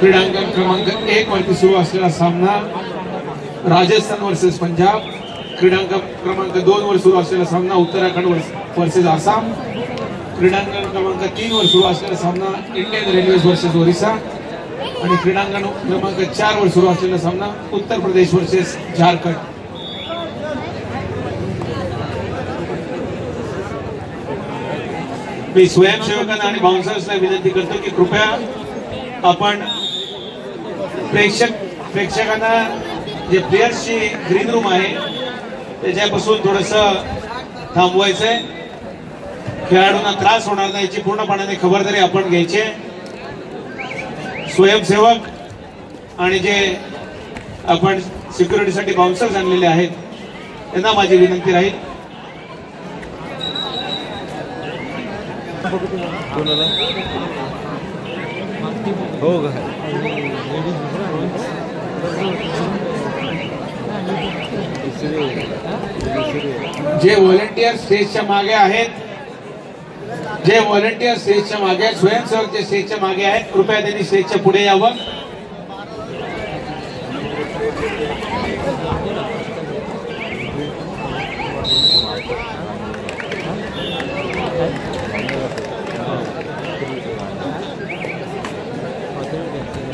क्रीडांगण क्रमांक एक वरती सुरू असलेला सामना राजस्थान वर्सेस पंजाब. क्रीडांगण क्रमांक दोन वर सुरू असलेला सामना उत्तराखंड वर्सेस आसाम. क्रीडांगण क्रमांक तीन वर सुरू असलेला सामना इंडियन रेल्वेज वर्सेस ओरिसा. आणि क्रीडांगण क्रमांक चार वर सुरू असलेला सामना उत्तर प्रदेश वर्सेस झारखंड. मी स्वयंसेवकांना आणि बाउन्सर्सला विनंती करतो की कृपया आपण प्रेक्षक प्रेक्षकांना जे प्लेयर्सची ग्रीन रूम आहे त्याच्यापासून थोडस थांबवायचं आहे खेळाडूंना त्रास होणार नाही याची पूर्णपणाने खबरदारी आपण घ्यायची स्वयंसेवक आणि जे आपण सिक्युरिटीसाठी बाउन्सर्स आणलेले आहेत त्यांना माझी विनंती राहील. हो जे व्हॉलेंटियर स्टेजच्या मागे आहेत जे व्हॉलंटियर स्टेजच्या मागे आहेत स्वयंसेवक जे स्टेजच्या मागे आहेत कृपया त्यांनी स्टेजच्या पुढे यावं.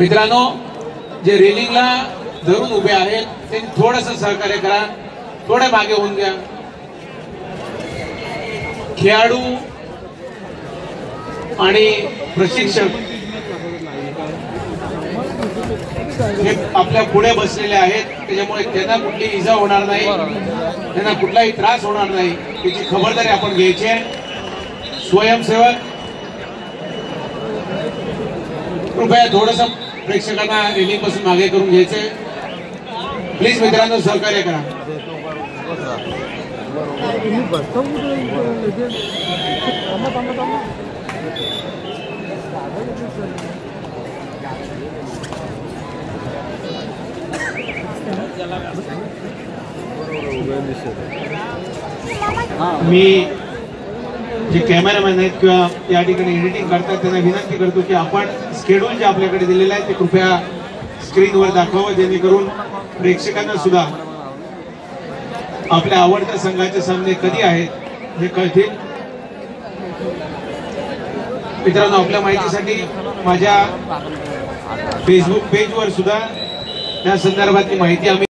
मित्रांनो जे रेलिंगला धरून उभे आहेत त्यांनी थोडस सहकार्य करा थोडे मागे होऊन द्या. खेळाडू आणि प्रशिक्षक हे आपल्या पुढे बसलेले आहेत. त्याच्यामुळे त्यांना कुठली इजा होणार नाही. त्यांना कुठलाही त्रास होणार नाही. याची खबरदारी आपण घ्यायची आहे. स्वयंसेवक कृपया थोडस प्रेक्षकांना रेलिंगपासून मागे करून घ्यायचंय. प्लीज मित्रांनो सहकार्य करा. मी जे कॅमेरामॅन आहेत किंवा या ठिकाणी एडिटिंग करतात त्यांना विनंती करतो की आपण स्केड्यूल जे आपल्याकडे दिलेलं आहे ते कृपया स्क्रीनवर दाखवावं जेणेकरून प्रेक्षकांना सुद्धा आपल्या आवडत्या संघाचे सामने कधी आहेत हे कळतील. मित्रांनो आपल्या माहितीसाठी माझ्या फेसबुक पेजवर सुद्धा त्या संदर्भातली माहिती आम्ही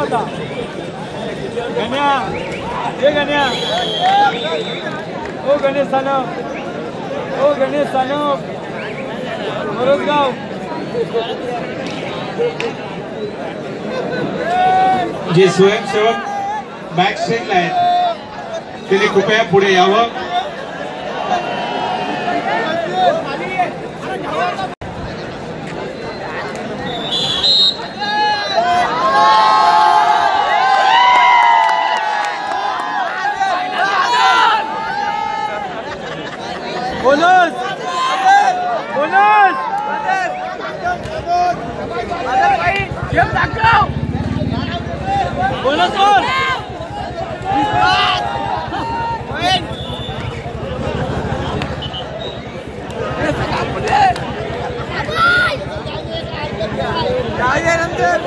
होता. गण्या हे गण्या. ओ गणेश सानप. ओ गणेश सानप. मोरजगाव जे स्वयंसेवक बॅक स्टेजला आहेत त्यांनी कृपया पुढे यावं. Bonus! Bonus! Kiếm đá cao! Bonus luôn! Win! Chạy lên anh Kim!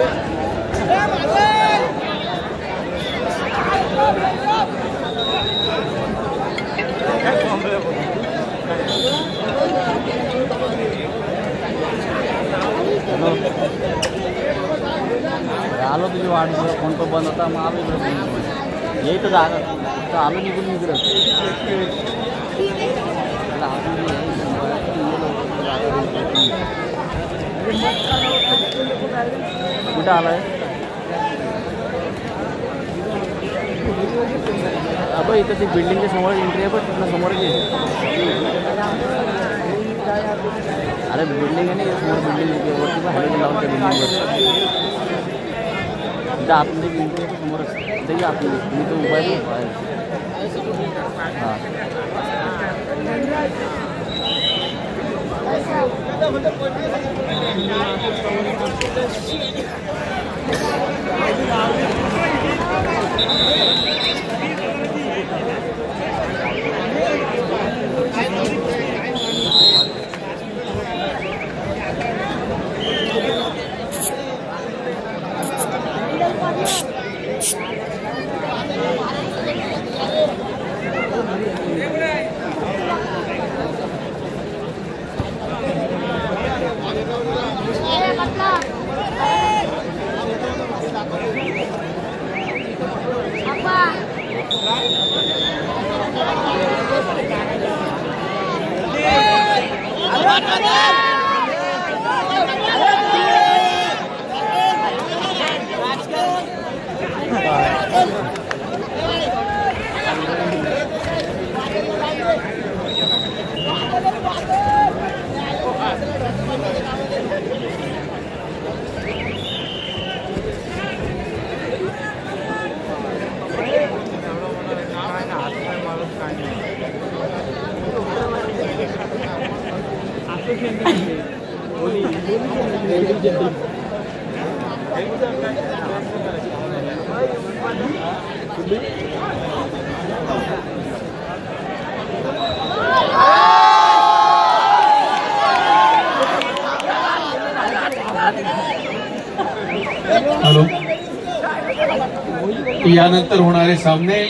네, 야, 맞아! आलो तुझी वाट बघ, फोन तो बंद होता मग आलो इकडे येई तर जागा तर आलो निघून इकडं म्हटलं अजून ये, कुठं आलाय अबं इथं ती बिल्डिंगच्या समोर एंट्री आहे पण तिथनं समोर अरे बिल्डिंग आहे ना समोर बिल्डिंग वरती पण हायवे लावून त्या बिल्डिंगवर तिथं आतमध्ये एंट्री आहे समोरच तिथे ये आतमध्ये मी तो उभा आहे ना Apa? हॅलो। यानंतर होणारे सामने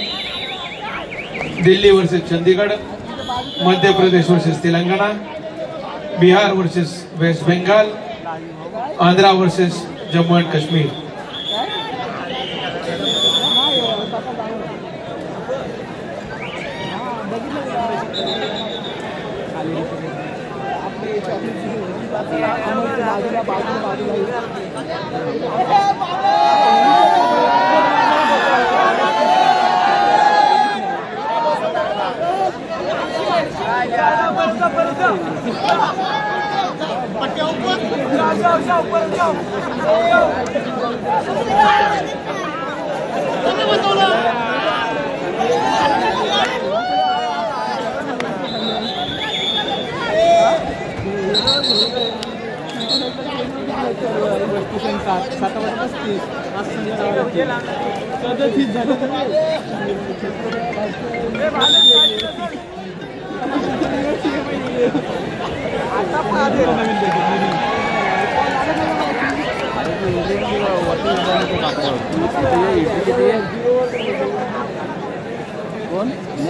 Delhi versus Chandigarh Madhya Pradesh versus Telangana Bihar versus West Bengal Andhra versus Jammu and Kashmir अरे तू इथे वरती उभा नको कापड. तू तिथे ये, इथे तिथे ये. कोण मी आतून घे. मी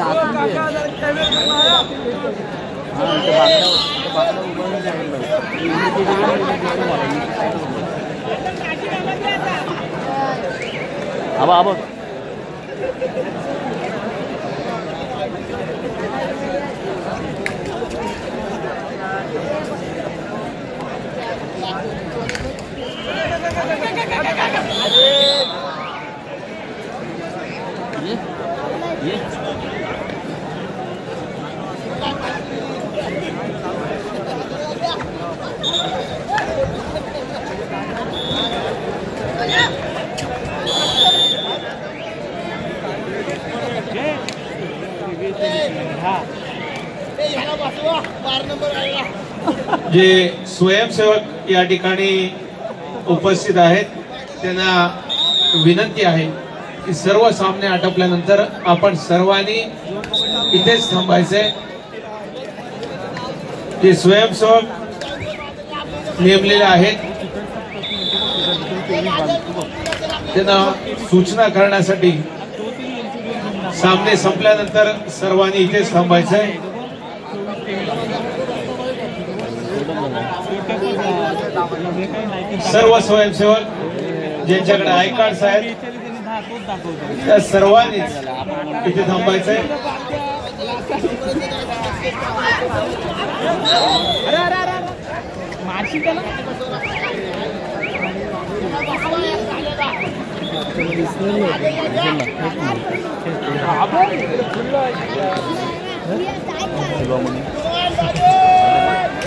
आबा आबा जे स्वयंसेवक या ठिकाणी उपस्थित आहेत. त्यांना विनंती आहे की सर्व सामने आटपल्यानंतर आपण सर्वांनी इथेच थांबायचे. जे स्वयंसेवक नेमलेले आहेत. त्यांना सूचना करण्यासाठी सामने संपल्यानंतर सर्वांनी इथेच थांबायचंय. सर्व स्वयंसेवक ज्यांच्याकडे आय कार्ड आहेत त्या सर्वांनीच इथे थांबायचंय.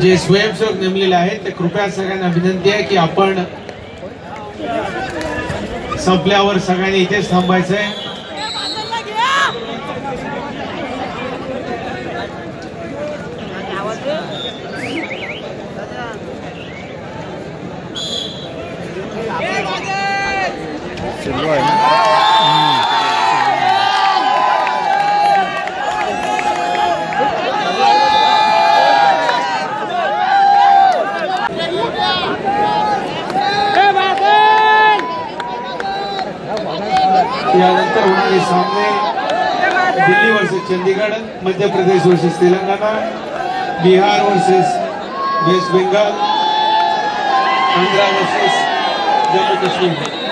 जे स्वयंसेवक नेमलेले आहेत ते कृपया सगळ्यांना विनंती आहे की आपण संपल्यावर सगळ्यांनी इथेच थांबायचंय. यानंतर होणारे सामने Delhi versus Chandigarh Madhya Pradesh versus Telangana Bihar versus West Bengal, Andhra versus Jammu Kashmir.